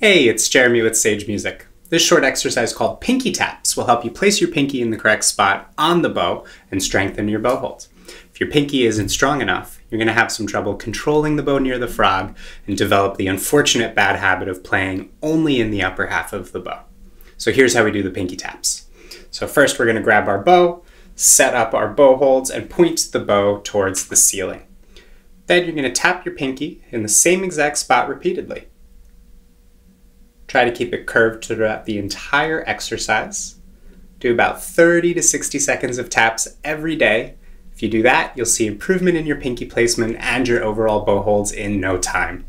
Hey, it's Jeremy with Sage Music. This short exercise called Pinky Taps will help you place your pinky in the correct spot on the bow and strengthen your bow hold. If your pinky isn't strong enough, you're going to have some trouble controlling the bow near the frog and develop the unfortunate bad habit of playing only in the upper half of the bow. So here's how we do the pinky taps. So first we're going to grab our bow, set up our bow holds, and point the bow towards the ceiling. Then you're going to tap your pinky in the same exact spot repeatedly. Try to keep it curved throughout the entire exercise. Do about 30 to 60 seconds of taps every day. If you do that, you'll see improvement in your pinky placement and your overall bow holds in no time.